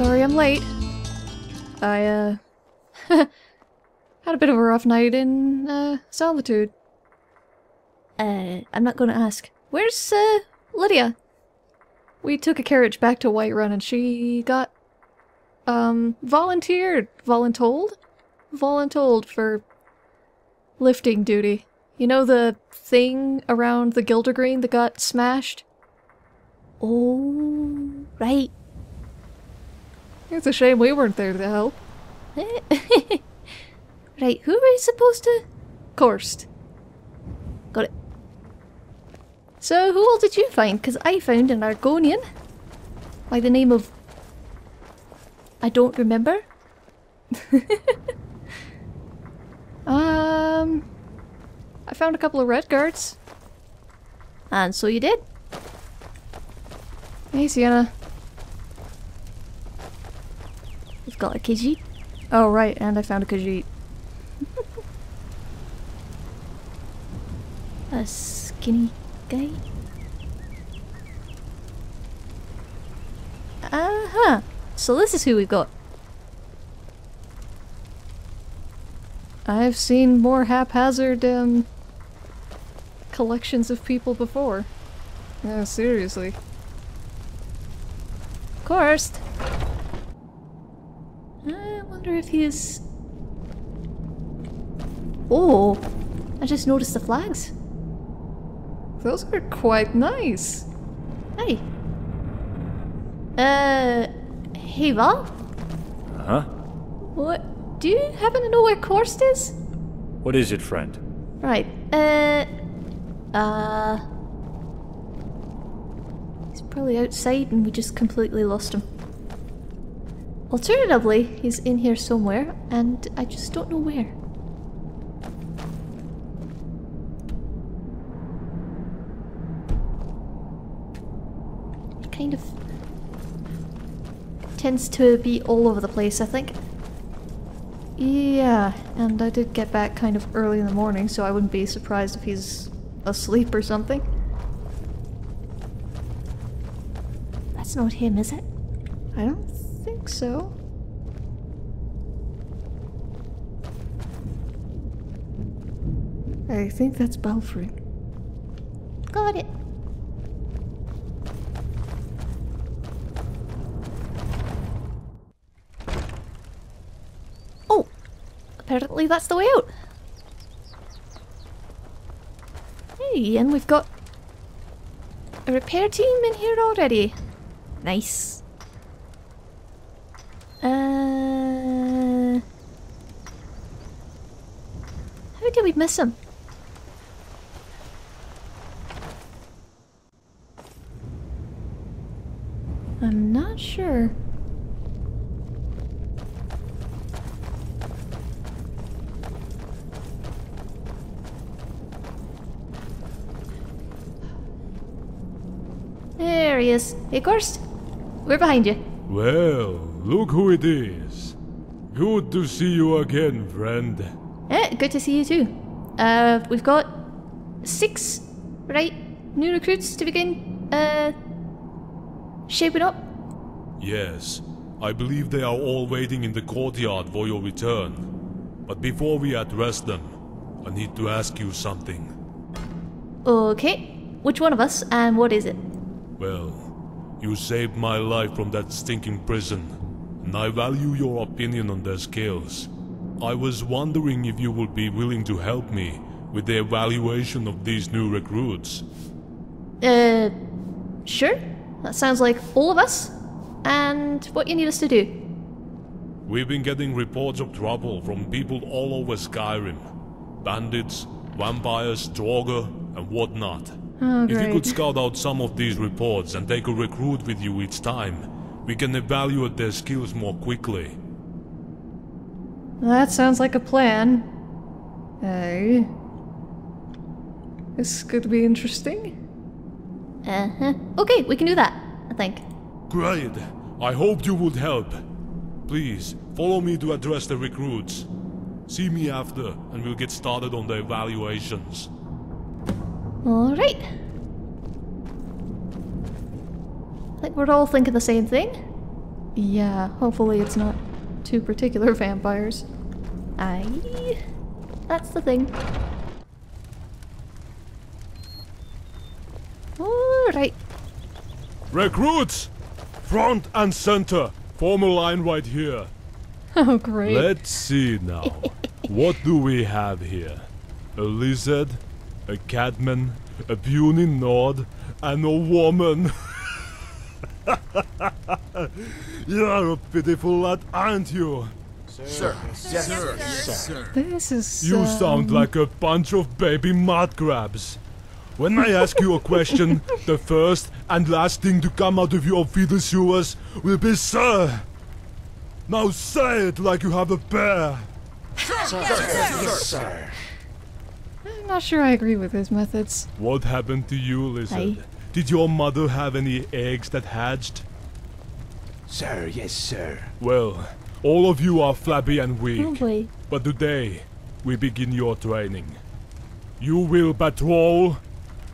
Sorry I'm late. I, uh, bit of a rough night in, uh, solitude. Uh, I'm not gonna ask. Where's, uh, Lydia? We took a carriage back to Whiterun and she got, um, volunteered, voluntold? Voluntold for lifting duty. You know the thing around the Gildergreen that got smashed? Oh, right. It's a shame we weren't there to help. right, who are we supposed to? Korst. Got it. So, who all did you find? Because I found an Argonian. By the name of... I don't remember. um... I found a couple of Redguards. And so you did. Hey, Sienna. You've got a Khajiit. Oh, right, and I found a Khajiit. A skinny guy. Uh-huh. So this is who we've got. I've seen more haphazard, um, collections of people before. Yeah, seriously. Korst. I wonder if he's... Oh, I just noticed the flags. Those are quite nice. Hey. Uh, hey Val? Huh? What? Do you happen to know where Korst is? What is it, friend? Right. Uh. Uh. He's probably outside and we just completely lost him. Alternatively, he's in here somewhere and I just don't know where. He kind of tends to be all over the place, I think. Yeah, and I did get back kind of early in the morning, so I wouldn't be surprised if he's asleep or something. That's not him, is it? I don't think so. I think that's Belfry. Got it. Apparently that's the way out. Hey, and we've got a repair team in here already. Nice. Uh... How did we miss him? I'm not sure. There he is. Hey, Korst. We're behind you. Well, look who it is. Good to see you again, friend. Eh, good to see you too. Uh, we've got six, right, new recruits to begin, uh, shaping up. Yes, I believe they are all waiting in the courtyard for your return. But before we address them, I need to ask you something. Okay, which one of us, and what is it? Well, you saved my life from that stinking prison, and I value your opinion on their skills. I was wondering if you would be willing to help me with the evaluation of these new recruits. Uh, sure. That sounds like all of us. And what you need us to do? We've been getting reports of trouble from people all over Skyrim. Bandits, vampires, Draugr, and whatnot. Oh, If you could scout out some of these reports and take a recruit with you each time, we can evaluate their skills more quickly. That sounds like a plan. Hey. This could be interesting. Uh-huh. Okay, we can do that, I think. Great. I hoped you would help. Please, follow me to address the recruits. See me after, and we'll get started on the evaluations. Alright. I think we're all thinking the same thing. Yeah, hopefully it's not two particular vampires. Aye. That's the thing. Alright. Recruits! Front and center! Form a line right here. Oh, great. Let's see now. what do we have here? A lizard, a catman, a puny Nord, and a woman. You're a pitiful lad, aren't you? Sir. Yes, sir. Yes, sir. This is. You um, sound like a bunch of baby mud crabs. When I ask you a question, the first and last thing to come out of your feeder sewers will be sir. Now say it like you have a bear. Yes, sir. I'm not sure I agree with his methods. What happened to you, lizard? Aye. Did your mother have any eggs that hatched? Sir, yes, sir. Well, all of you are flabby and weak. Oh boy. But today, we begin your training. You will patrol,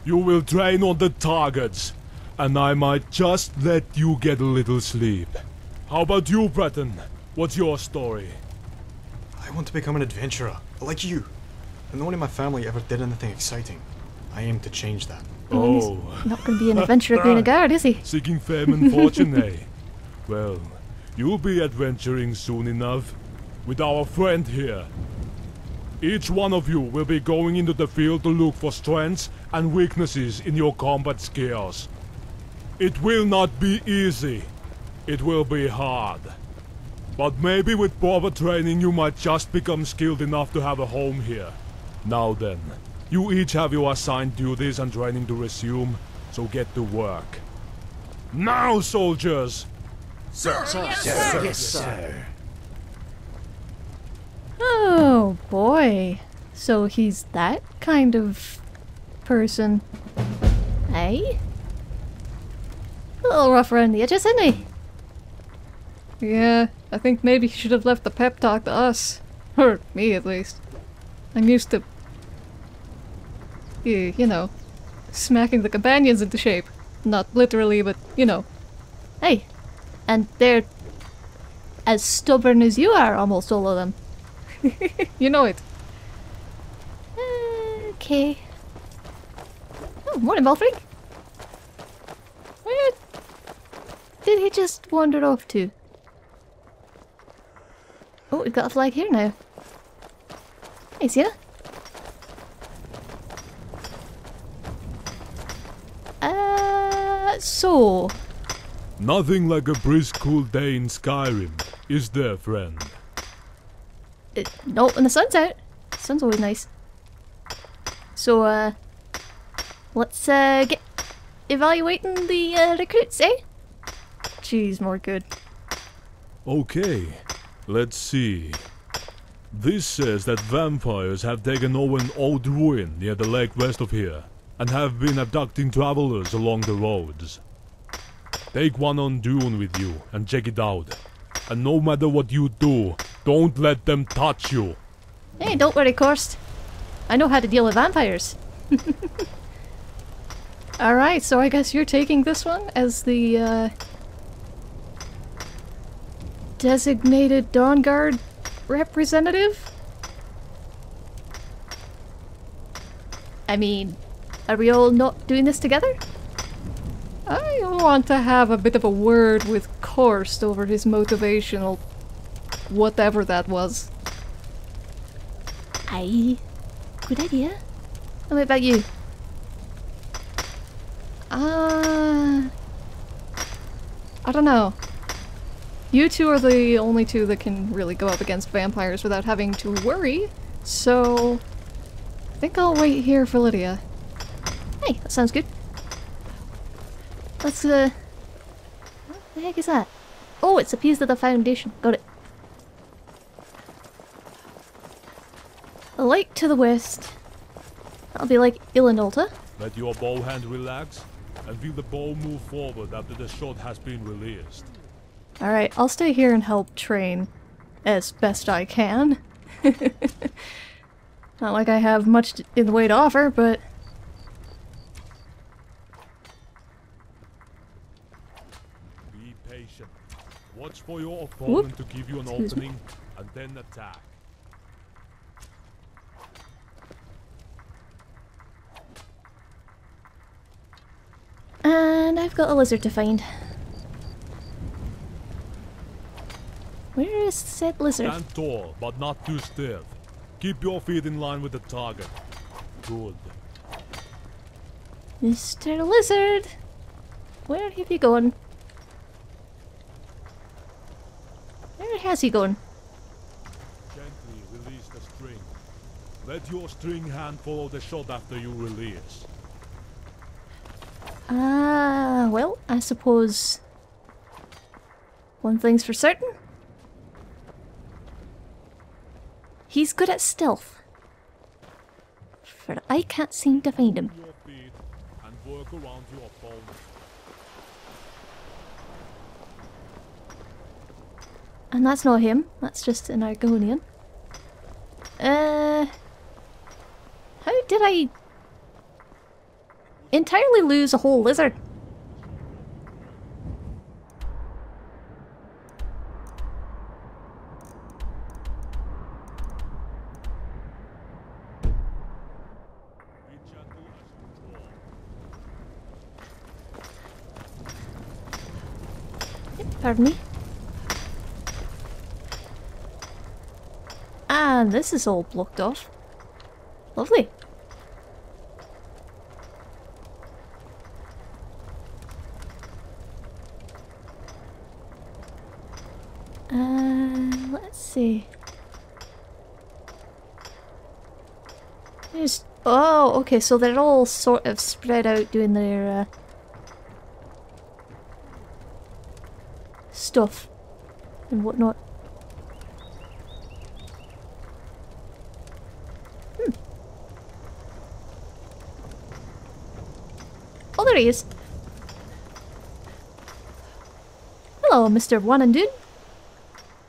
you will train on the targets, and I might just let you get a little sleep. How about you, Breton? What's your story? I want to become an adventurer, like you. And no one in my family ever did anything exciting. I aim to change that. Oh, He's Not gonna be an adventurer being a guard, is he? seeking fame and fortune, eh? Well, you'll be adventuring soon enough with our friend here. Each one of you will be going into the field to look for strengths and weaknesses in your combat skills. It will not be easy. It will be hard. But maybe with proper training you might just become skilled enough to have a home here. Now then, you each have your assigned duties and training to resume, so get to work. Now, soldiers! Sir. Yes, sir. Yes, sir. Oh boy. So he's that kind of person. Eh? A little rough around the edges, isn't he? Yeah, I think maybe he should have left the pep talk to us. Or me, at least. I'm used to. You, you know, smacking the companions into shape. Not literally, but you know. Hey. And they're as stubborn as you are, almost all of them. You know it. Okay. Oh, morning, Malfrey. Where did he just wander off to? Oh, we've got a flag here now. Hey, Sienna. Uh, so, Nothing like a brisk cool day in Skyrim, is there, friend? uh, no, when the sun's out. Sun's always nice. So, uh, let's, uh, get evaluating the, uh, recruits, eh? Jeez, more good. Okay, let's see. This says that vampires have taken over an old ruin near the lake west of here, and have been abducting travelers along the roads. Take Wanan-Dun with you and check it out. And no matter what you do, don't let them touch you. Hey, don't worry, Korst. I know how to deal with vampires. Alright, so I guess you're taking this one as the, uh. designated Dawnguard representative? I mean, are we all not doing this together? I want to have a bit of a word with Korst over his motivational. whatever that was. Aye. Good idea. And what about you? Uh. I don't know. You two are the only two that can really go up against vampires without having to worry, so. I think I'll wait here for Lydia. Hey, that sounds good. Let's, uh... What the heck is that? Oh, it's a piece of the foundation. Got it. A light to the west. That'll be Lake Ilinalta. Let your bow hand relax and feel the bow move forward after the shot has been released. Alright, I'll stay here and help train as best I can. Not like I have much in the way to offer, but Be patient. Watch for your opponent to give you an Excuse me. opening and then attack. And I've got a lizard to find. Where is said lizard? Stand tall, but not too stiff. Keep your feet in line with the target. Good. Mr. Lizard! Where have you gone? Has he gone? Gently release the string. Let your string hand follow the shot after you release. Ah, well, I suppose one thing's for certain. He's good at stealth. For I can't seem to find him. Your feet and that's not him, that's just an Argonian. Uh. How did I entirely lose a whole lizard? Pardon me. And this is all blocked off. Lovely. Uh, let's see. There's oh, okay. So they're all sort of spread out doing their uh, stuff and whatnot. There he is. Hello, Mr. Wanan-Dun.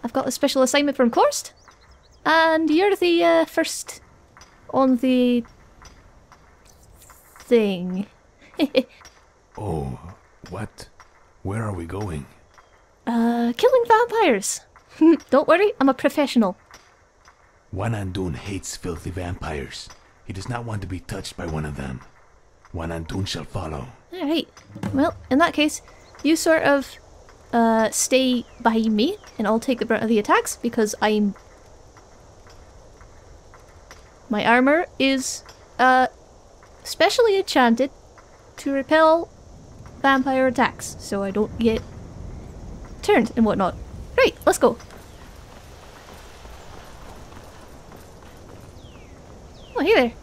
I've got a special assignment from Korst. And you're the uh, first on the thing. Oh, what? Where are we going? uh, killing vampires. Don't worry, I'm a professional. Wanan-Dun hates filthy vampires. He does not want to be touched by one of them. Wanan-Dun shall follow. Alright. Well, in that case, you sort of uh, stay behind me and I'll take the brunt of the attacks because I'm. My armor is uh, specially enchanted to repel vampire attacks so I don't get turned and whatnot. Right, let's go. Oh, hey there.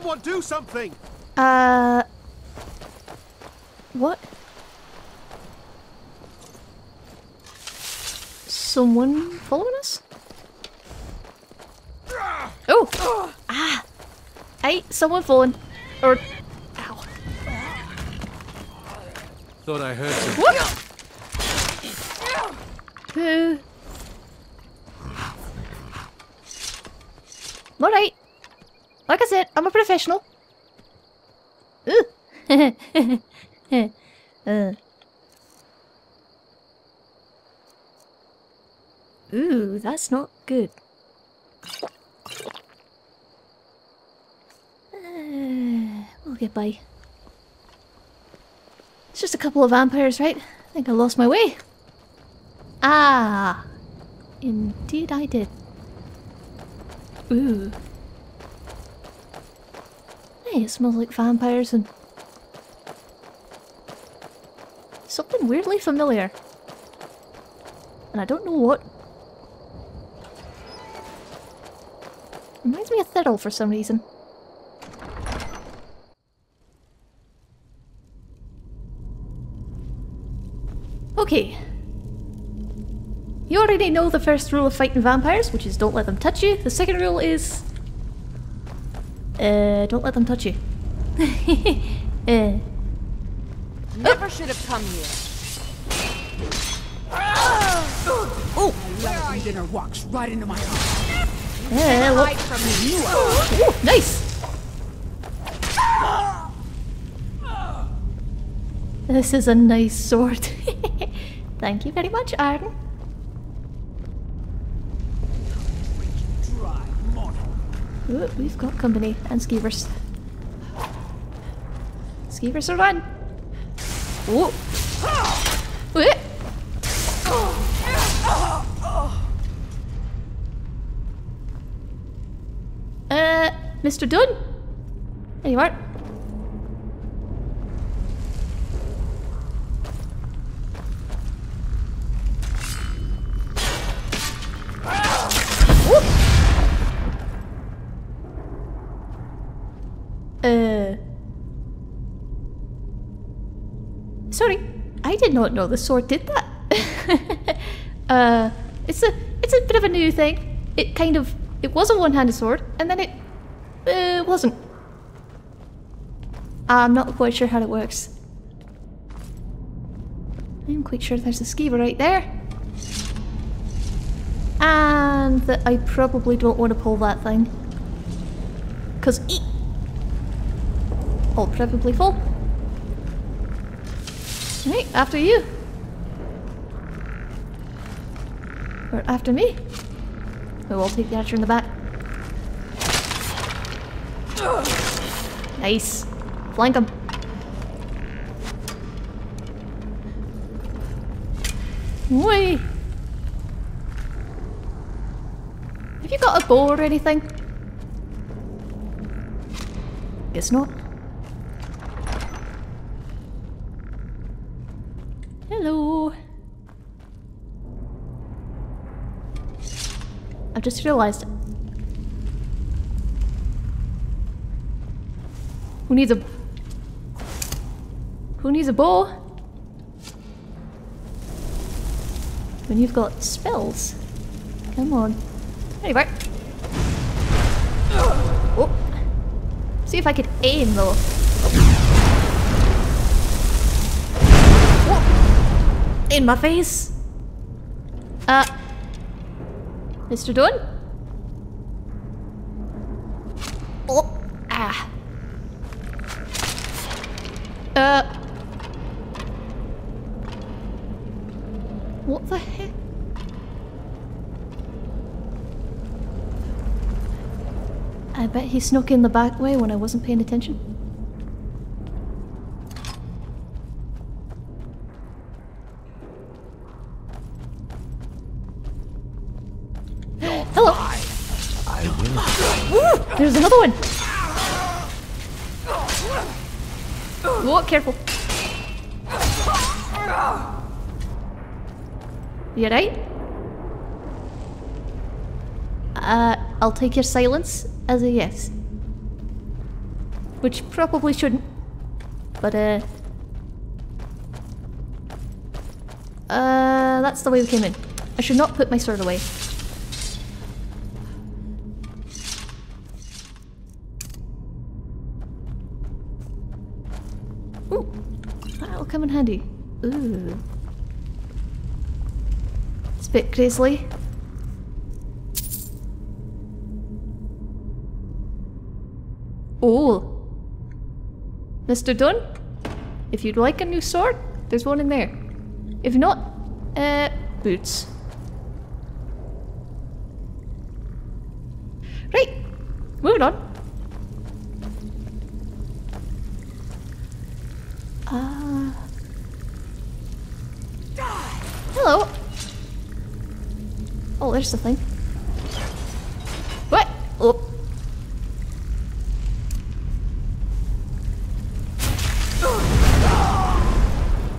Someone do something! Uh. What? Someone following us? Oh! Ah! Hey, someone falling. Or. Ow. Thought I heard some. What? Uh. Alright. Like I said, I'm a professional. Ooh. uh. Ooh, that's not good. Uh, we'll get by. It's just a couple of vampires, right? I think I lost my way. Ah, indeed I did. Ooh. Hey, it smells like vampires and... Something weirdly familiar. And I don't know what. Reminds me of Thistle for some reason. Okay. You already know the first rule of fighting vampires, which is don't let them touch you. The second rule is uh, don't let them touch you. uh, Never should have come here. oh! Eleven dinner walks right into my heart. Uh, look. From you. Ooh, nice! This is a nice sword. Thank you very much, Arden. Ooh, we've got company and skeevers. Skeevers are run. Ooh. Uh, Mr. Dun? There you are. I did not know the sword did that. uh, it's a it's a bit of a new thing. It kind of it was a one-handed sword, and then it uh, wasn't. I'm not quite sure how it works. I'm quite sure there's a skeever right there. And that I probably don't want to pull that thing. Because I'll probably fall. Right, after you. Or after me. Oh, I'll take the archer in the back. Nice. Flank him. Whee! Have you got a bow or anything? Guess not. Hello. I've just realised. Who needs a... Who needs a bow? When you've got spells. Come on. Are. Oh. See if I could aim though. In my face. Uh. Mr. Dun? Oh. Ah. Uh. What the heck? I bet he snuck in the back way when I wasn't paying attention. Right? Uh, I'll take your silence as a yes. Which probably shouldn't. But, uh... Uh, that's the way we came in. I should not put my sword away. A. Oh. Mr. Dun? If you'd like a new sword, there's one in there. If not, uh, boots. Right, moving on. There's the. What? Oh.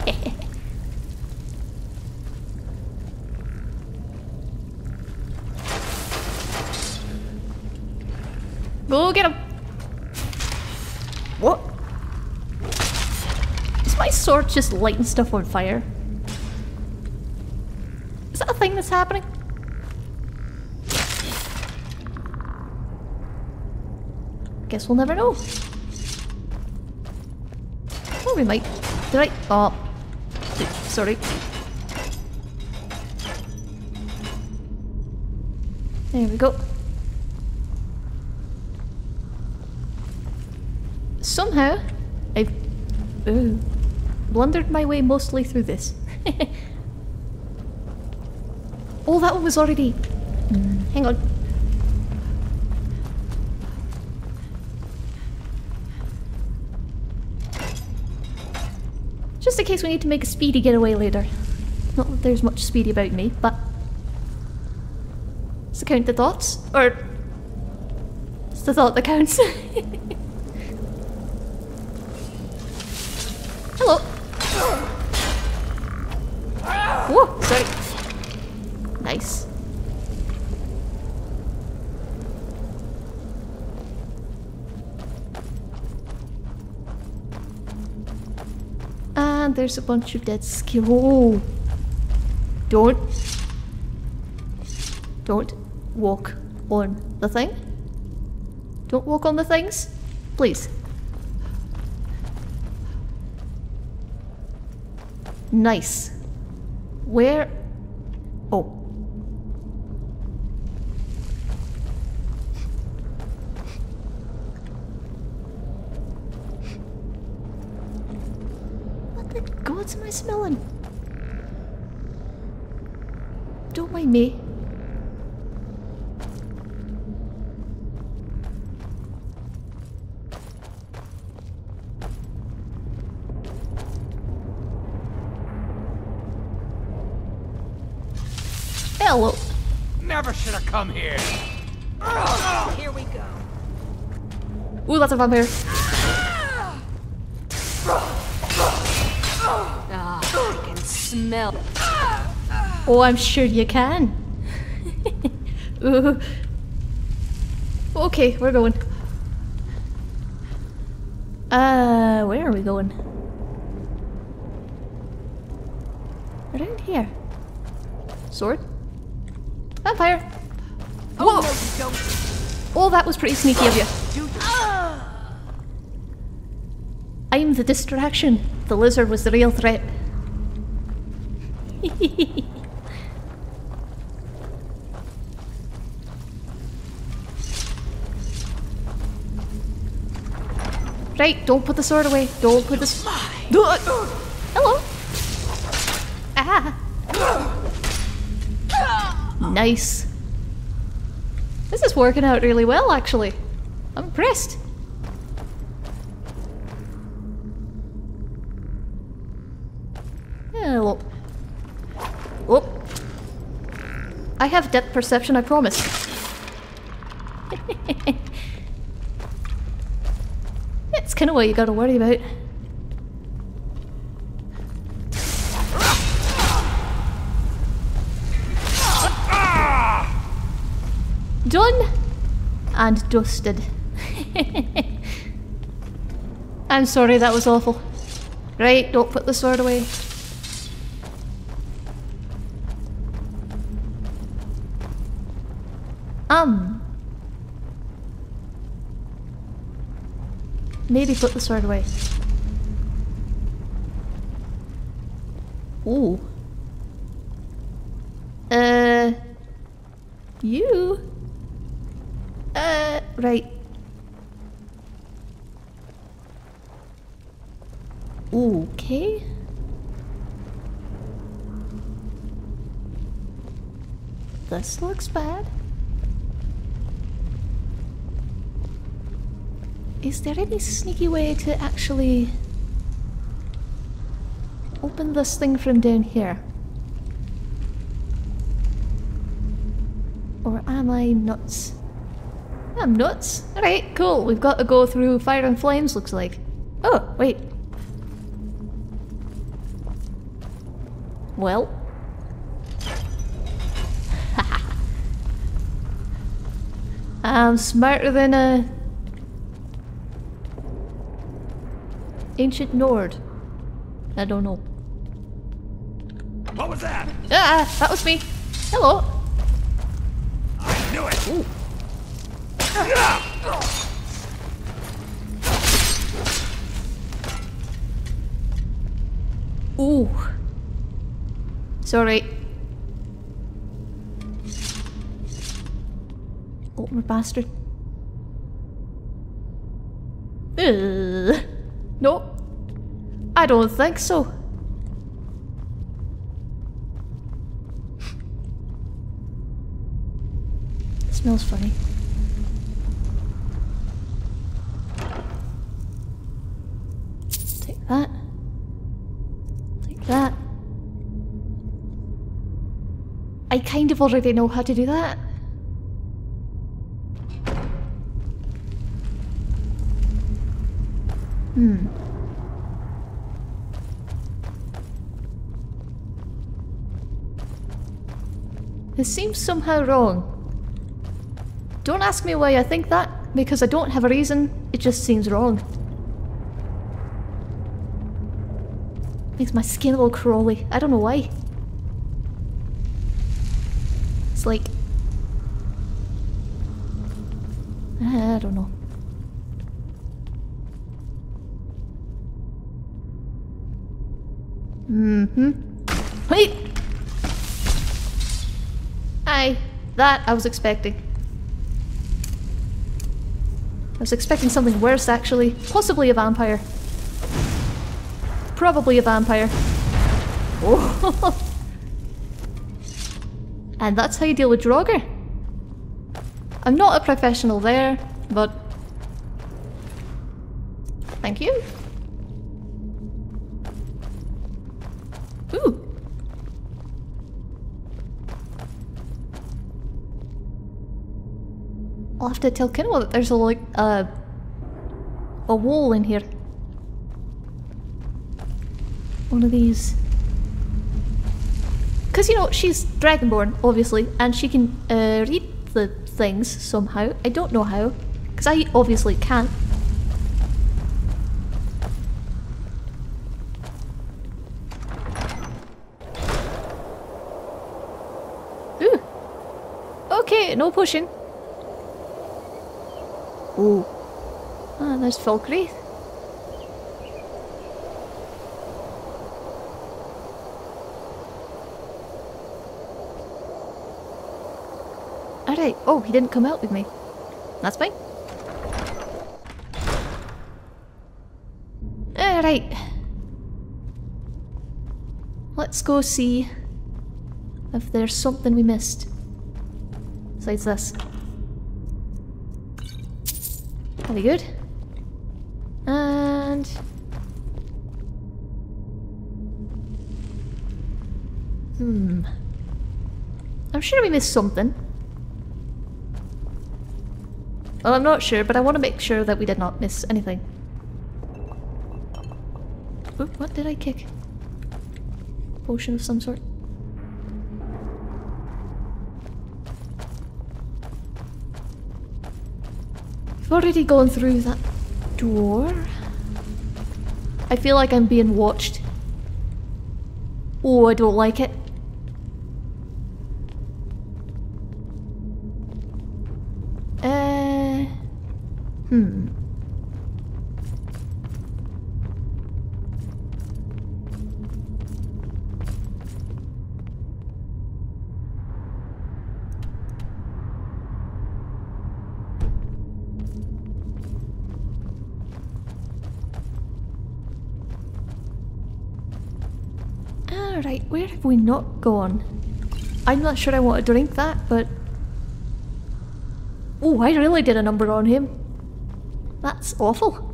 Go get him. What? Is my sword just lighting stuff on fire? Is that a thing that's happening? Guess we'll never know. Oh, we might. Did I? Oh. Sorry. There we go. Somehow, I've ooh, blundered my way mostly through this. oh, that one was already... Mm, hang on. Case we need to make a speedy getaway later. Not that there's much speedy about me, but... Does the count the thoughts? Or... It's the thought that counts. there's a bunch of dead skill. Oh. Don't. Don't walk on the thing. Don't walk on the things. Please. Nice. Where? Oh. What gods am I smelling? Don't mind me. Hello. Never should have come here. Here we go. Ooh, that's a vampire. Ah, I smell. Oh, I'm sure you can. Ooh. Okay, we're going. Uh, where are we going? Around here. Sword? Vampire! Oh, no. Oh, that was pretty sneaky of. You I'm the distraction. The lizard was the real threat. Right, don't put the sword away. Don't put the s- Hello. Ah. Nice. This is working out really well, actually. I'm impressed. Hello. Oh. I have depth perception, I promise. What you gotta worry about. Done and dusted. I'm sorry, that was awful. Right, don't put the sword away. Um. Maybe put the sword away. Ooh. Uh. You? Uh, right. Okay. This looks bad. Is there any sneaky way to actually open this thing from down here? Or am I nuts? I'm nuts. Alright, cool. We've got to go through fire and flames, looks like. Oh, wait. Well. I'm smarter than a ancient Nord. I don't know. What was that? Ah, that was me. Hello. I knew it! Ooh. Sorry. Ultimate bastard. Ugh. Nope. I don't think so. smells funny. Take that. Take that. I kind of already know how to do that. Hmm. This seems somehow wrong. Don't ask me why I think that, because I don't have a reason, it just seems wrong. Makes my skin all crawly. I don't know why. It's like... I don't know. That I was expecting. I was expecting something worse actually. Possibly a vampire. Probably a vampire. Oh. and that's how you deal with Draugr. I'm not a professional there, but... Thank you. Ooh. I'll have to tell Kinwell that there's a like uh, a wall in here. One of these. Because, you know, she's Dragonborn, obviously, and she can uh, read the things somehow. I don't know how, because I obviously can't. Ooh. Okay, no pushing. Ooh. Ah, there's Falkreath. Alright. Oh, he didn't come out with me. That's fine. Alright. Let's go see if there's something we missed. Besides this. Very good. And... Hmm. I'm sure we missed something. Well, I'm not sure, but I want to make sure that we did not miss anything. Oop, what did I kick? Potion of some sort. We've already gone through that door. I feel like I'm being watched. Oh, I don't like it. Uh, hmm. Alright, where have we not gone? I'm not sure I want to drink that, but... Oh, I really did a number on him. That's awful.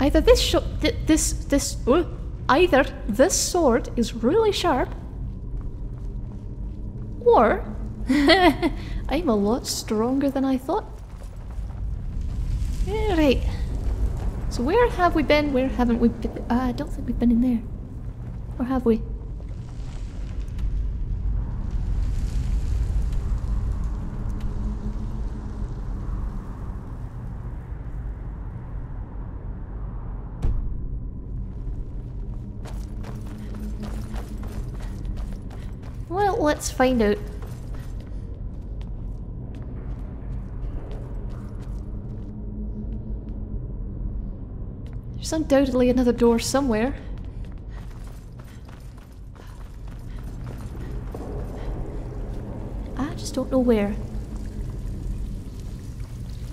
Either this th this this uh, either this sword is really sharp, or I'm a lot stronger than I thought. Right. So where have we been? Where haven't we? Uh, I don't think we've been in there. Or have we? Well, let's find out. There's undoubtedly another door somewhere. Don't know where.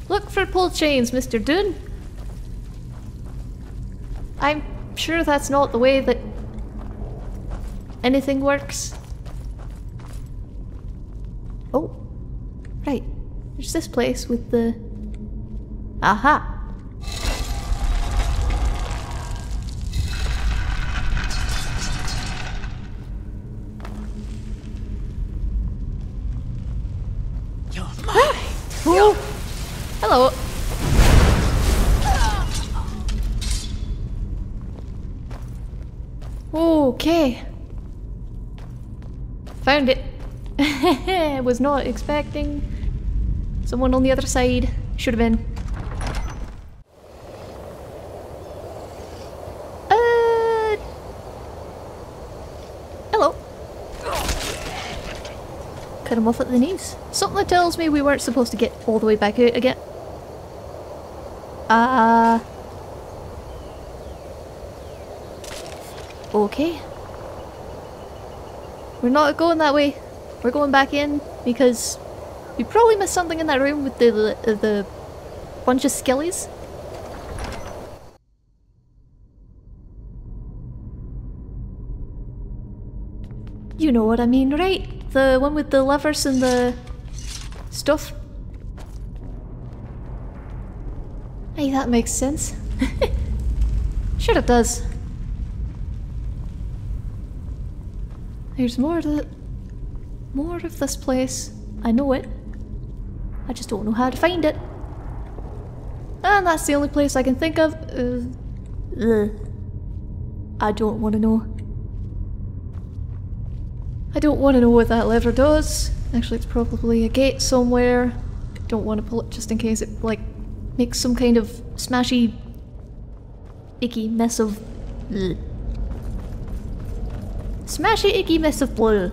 Look for pull chains, Mr. Dun. I'm sure that's not the way that anything works. Oh, right. There's this place with the. Aha! Was not expecting someone on the other side. Should have been. Uh. Hello. Cut him off at the knees. Something tells me we weren't supposed to get all the way back out again. Uh. Okay. We're not going that way. We're going back in because we probably missed something in that room with the the, uh, the bunch of skellies. You know what I mean, right? The one with the levers and the stuff. Hey, that makes sense. sure it does. There's more to more of this place. I know it. I just don't know how to find it. And that's the only place I can think of. Uh. I don't want to know. I don't want to know what that lever does. Actually, it's probably a gate somewhere. Don't want to pull it just in case it, like, makes some kind of smashy, icky mess of. Ugh. Smashy icky mess of blue.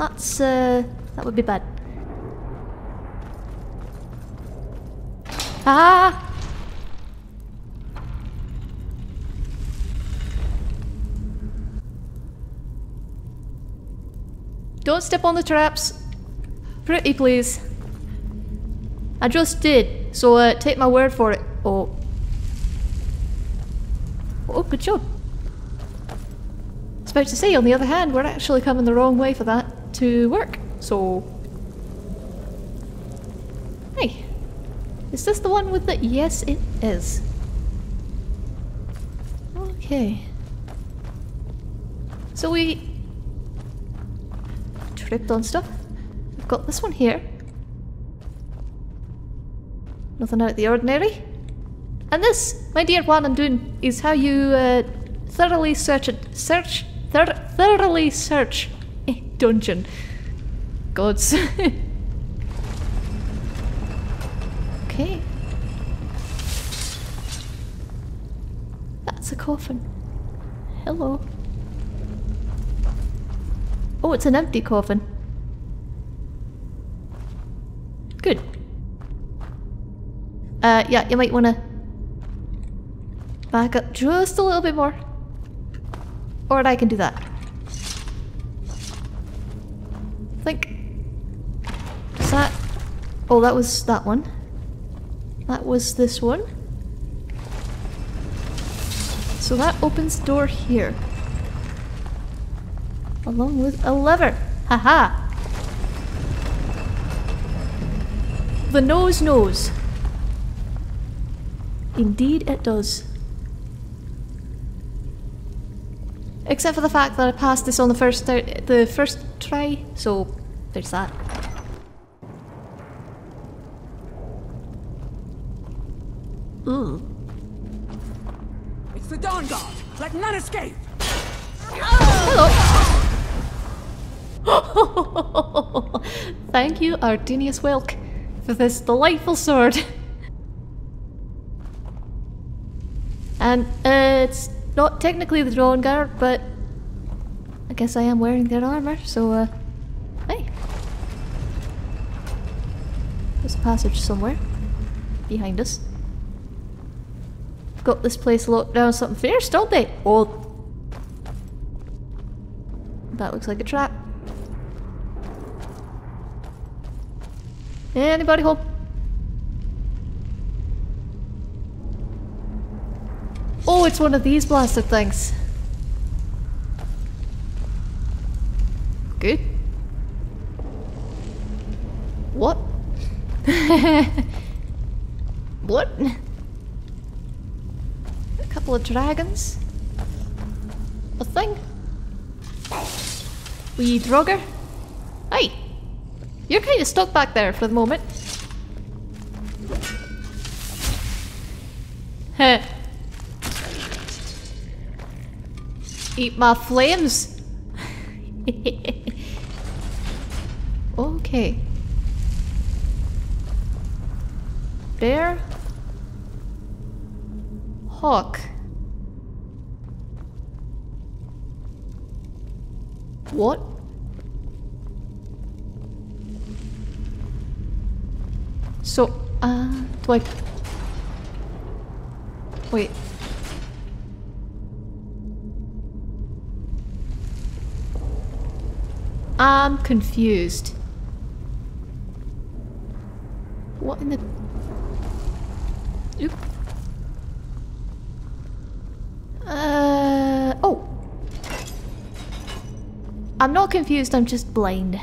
That's, uh, that would be bad. Ah! Don't step on the traps. Pretty please. I just did, so uh, take my word for it. Oh. Oh, good job. I was about to say, on the other hand, we're actually coming the wrong way for that to work, so... Hey. Is this the one with the... Yes, it is. Okay. So we... Tripped on stuff. We've got this one here. Nothing out of the ordinary. And this, my dear Wanan-Dun, is how you uh, thoroughly search it. Search Thor thoroughly search dungeon. Gods. okay. That's a coffin. Hello. Oh, it's an empty coffin. Good. Uh, yeah, you might want to back up just a little bit more. Or I can do that. Think. Is that. Oh, that was that one. That was this one. So that opens door here. Along with a lever. Haha! The nose knows. Indeed it does. Except for the fact that I passed this on the first the first try, so there's that. Ooh. It's the Dawnguard! Let none escape! Hello! Thank you, Ardenius Wilk, for this delightful sword. And uh, it's not technically the Dawnguard, but I guess I am wearing that armor, so uh, hey. There's a passage somewhere behind us. Got this place locked down something fierce, don't they? Oh. That looks like a trap. Anybody home? Oh, it's one of these blasted things. Good. What? what? A couple of dragons? A thing? Wee draugr? Hey! You're kind of stuck back there for the moment. Heh. Eat my flames! okay. Bear. Hawk. What? So, uh, do I... Wait. I'm confused. What in the... Oop. Uh... Oh! I'm not confused, I'm just blind.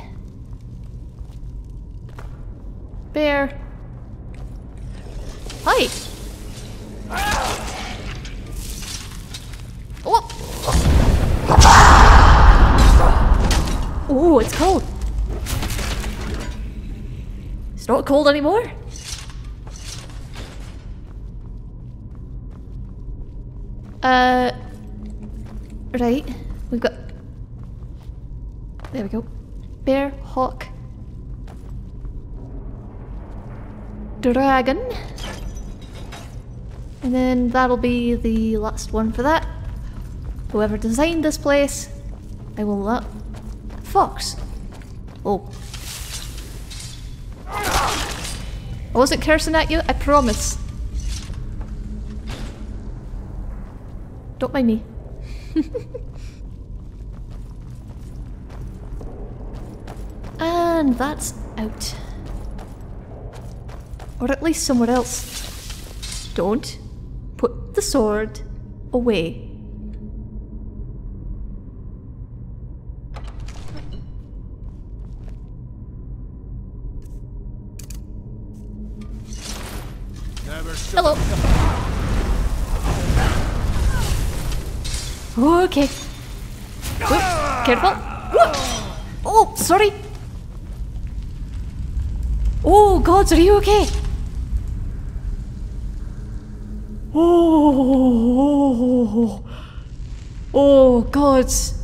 Bear. Hi! Oh! It's cold. It's not cold anymore. Right. We've got. There we go. Bear, hawk, dragon, and then that'll be the last one for that. Whoever designed this place, I will not. Fox. Oh. I wasn't cursing at you, I promise. Don't mind me. and that's out. Or at least somewhere else. Don't put the sword away. Okay. Whoop, careful. Whoop. Oh, sorry. Oh, gods, are you okay? Oh, oh, gods.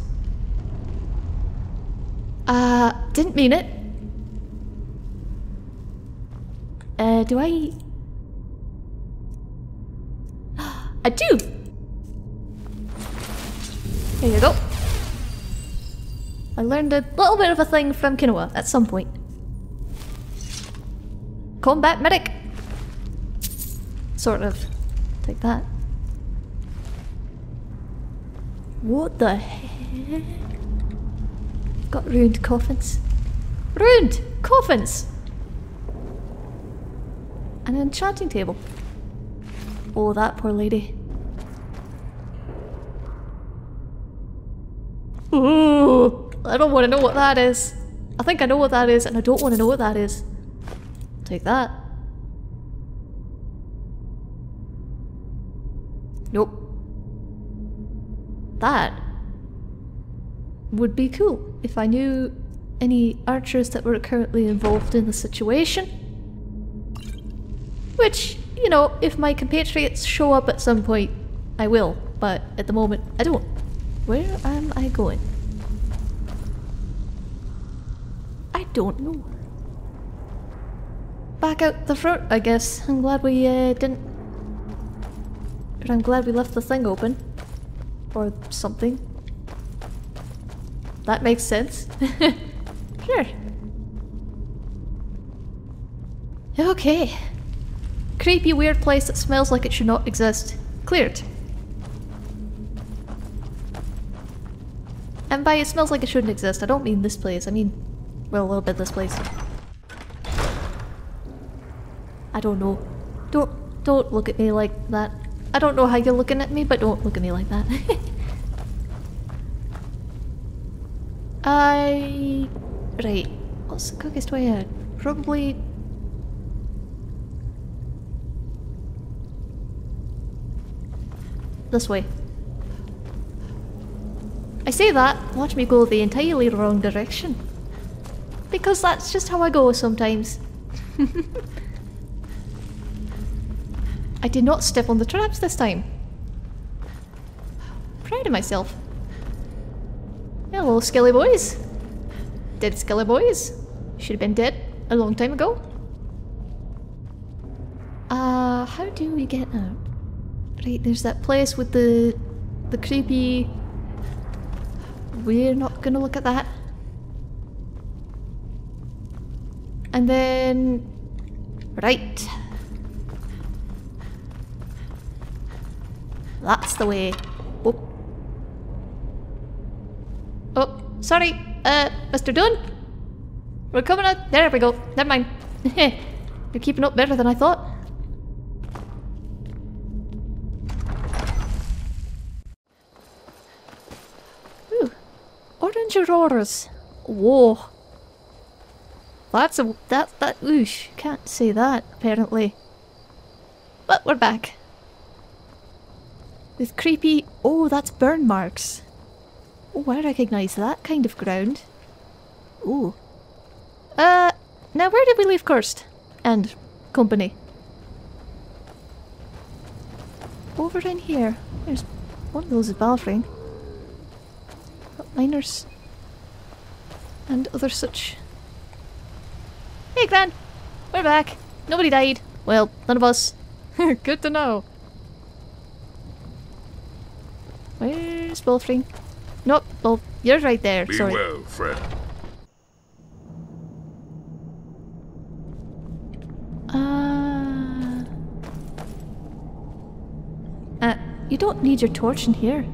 Uh, didn't mean it. Uh, do I? I do. There you go. I learned a little bit of a thing from Kinoa at some point. Combat medic. Sort of. Take that. What the heck? Got ruined coffins. Ruined coffins! An enchanting table. Oh, that poor lady. Ooh, I don't want to know what that is. I think I know what that is, and I don't want to know what that is. Take that. Nope. That would be cool if I knew any archers that were currently involved in the situation. Which, you know, if my compatriots show up at some point, I will, but at the moment, I don't. Where am I going? I don't know. Back out the front, I guess. I'm glad we uh, didn't... But I'm glad we left the thing open. Or something. That makes sense. sure. Okay. Creepy, weird place that smells like it should not exist. Cleared. And by it smells like it shouldn't exist, I don't mean this place, I mean, well, a little bit this place. I don't know. Don't, don't look at me like that. I don't know how you're looking at me, but don't look at me like that. I... Right. What's the quickest way out? Probably... This way. I say that, watch me go the entirely wrong direction. Because that's just how I go sometimes. I did not step on the traps this time. Proud of myself. Hello, Skelly boys. Dead Skelly boys. Should have been dead a long time ago. Uh, how do we get out? Right, there's that place with the the creepy. We're not gonna look at that. And then, right. That's the way. Oh. Oh, sorry. Uh, Mr. Dun? We're coming out. There we go. Never mind. You're keeping up better than I thought. Ooh. Orange auroras. Whoa. That's a... That... That... Oosh. Can't say that, apparently. But we're back. With creepy... Oh, that's burn marks. Oh, I recognise that kind of ground. Ooh. Uh, now where did we leave Kirst? And company? Over in here. There's one of those is Balfring. Miners. And other such. Hey, Gran! We're back. Nobody died. Well, none of us. Good to know. Where's Balfring? Nope, well, you're right there. Be Sorry. well, friend. Uh, uh, you don't need your torch in here.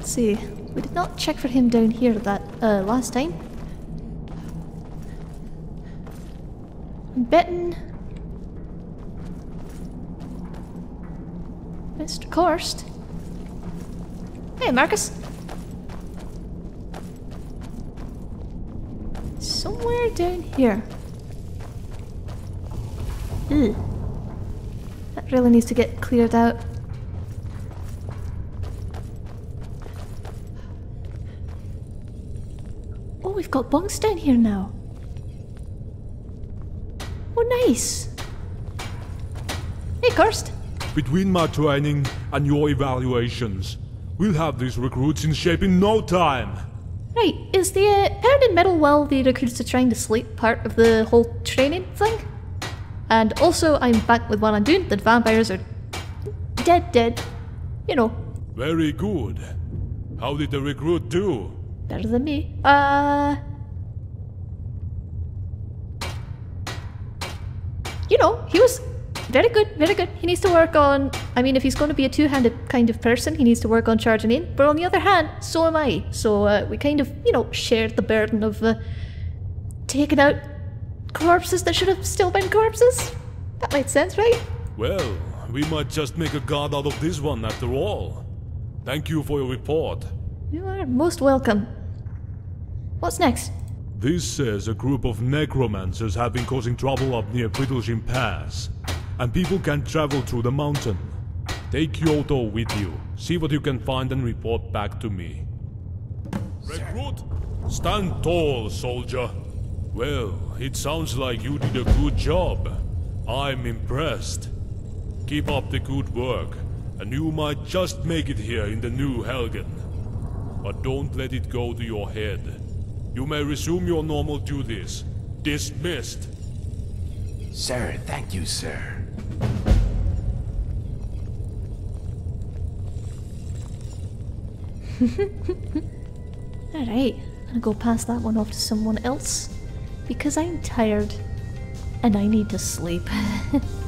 Let's see. We did not check for him down here that uh, last time. I'm betting. Mr. Korst. Hey, Marcus. Somewhere down here. Ugh. That really needs to get cleared out. We've got bunks down here now. Oh, nice. Hey, Kirst. Between my training and your evaluations, we'll have these recruits in shape in no time. Right, is the uh, pounded metal while the recruits are trying to sleep part of the whole training thing? And also, I'm back with what I'm doing. The vampires are dead, dead. You know, Very good. How did the recruit do? Better than me. Uh. You know, he was very good, very good. He needs to work on. I mean, if he's going to be a two handed kind of person, he needs to work on charging in. But on the other hand, so am I. So uh, we kind of, you know, shared the burden of uh, taking out corpses that should have still been corpses. That made sense, right? Well, we might just make a god out of this one after all. Thank you for your report. You are most welcome. What's next? This says a group of necromancers have been causing trouble up near Brittleshin Pass, and people can travel through the mountain. Take Kyoto with you, see what you can find and report back to me. Recruit, stand tall, soldier. Well, it sounds like you did a good job. I'm impressed. Keep up the good work, and you might just make it here in the new Helgen. But don't let it go to your head. You may resume your normal duties. Dismissed. Sir, thank you, sir. Alright, I'm gonna go pass that one off to someone else. Because I'm tired. And I need to sleep.